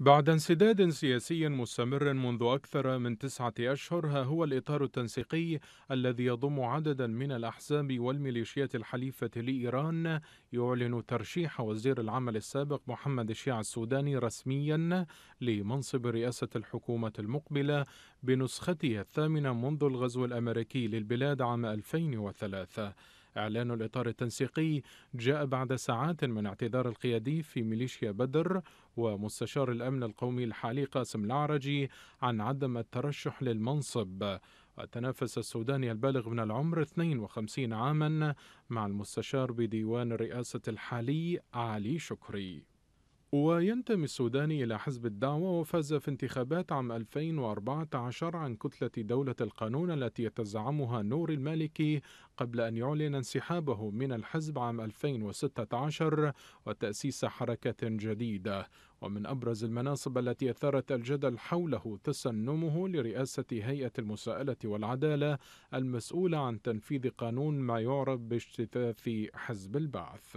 بعد انسداد سياسي مستمر منذ أكثر من تسعة أشهر ها هو الإطار التنسيقي الذي يضم عددا من الأحزاب والميليشيات الحليفة لإيران. يعلن ترشيح وزير العمل السابق محمد الشيع السوداني رسميا لمنصب رئاسة الحكومة المقبلة بنسخته الثامنة منذ الغزو الأمريكي للبلاد عام 2003 إعلان الإطار التنسيقي جاء بعد ساعات من اعتذار القيادي في ميليشيا بدر ومستشار الأمن القومي الحالي قاسم العرجي عن عدم الترشح للمنصب. وتنافس السوداني البالغ من العمر 52 عاما مع المستشار بديوان الرئاسة الحالي علي شكري. وينتمي السوداني إلى حزب الدعوة وفاز في انتخابات عام 2014 عن كتلة دولة القانون التي يتزعمها نور المالكي قبل أن يعلن انسحابه من الحزب عام 2016 وتأسيس حركة جديدة. ومن أبرز المناصب التي أثارت الجدل حوله تسنمه لرئاسة هيئة المساءلة والعدالة المسؤولة عن تنفيذ قانون ما يعرف باجتثاث حزب البعث.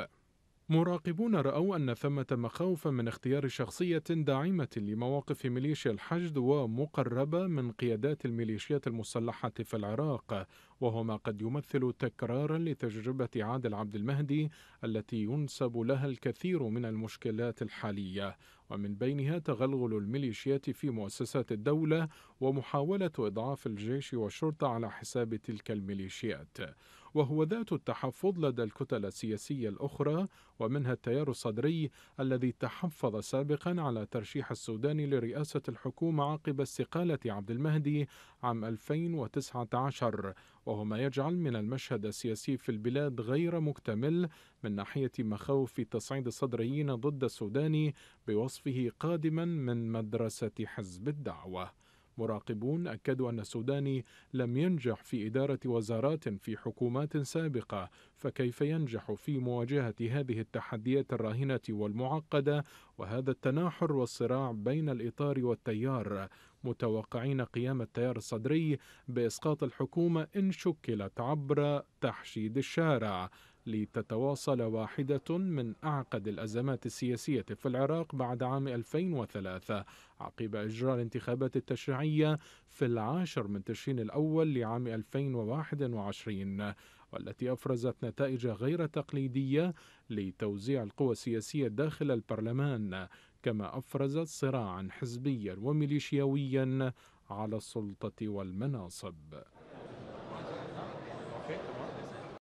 مراقبون رأوا أن ثمة مخاوف من اختيار شخصية داعمة لمواقف ميليشيا الحشد ومقربة من قيادات الميليشيات المسلحة في العراق وهو ما قد يمثل تكرارا لتجربة عادل عبد المهدي التي ينسب لها الكثير من المشكلات الحالية. ومن بينها تغلغل الميليشيات في مؤسسات الدولة ومحاولة إضعاف الجيش والشرطة على حساب تلك الميليشيات. وهو ذات التحفظ لدى الكتل السياسية الأخرى ومنها التيار الصدري الذي تحفظ سابقا على ترشيح السودان لرئاسة الحكومة عقب استقالة عبد المهدي عام 2019 وهو ما يجعل من المشهد السياسي في البلاد غير مكتمل من ناحية مخاوف تصعيد الصدريين ضد السوداني بوصفه قادما من مدرسة حزب الدعوة. مراقبون أكدوا أن السوداني لم ينجح في إدارة وزارات في حكومات سابقة فكيف ينجح في مواجهة هذه التحديات الراهنة والمعقدة؟ وهذا التناحر والصراع بين الإطار والتيار. متوقعين قيام التيار الصدري بإسقاط الحكومة إن شكلت عبر تحشيد الشارع. لتتواصل واحدة من أعقد الأزمات السياسية في العراق بعد عام 2003 عقب إجراء الانتخابات التشريعية في العاشر من تشرين الأول لعام 2021 والتي أفرزت نتائج غير تقليدية لتوزيع القوى السياسية داخل البرلمان كما أفرزت صراعا حزبيا وميليشياويا على السلطة والمناصب.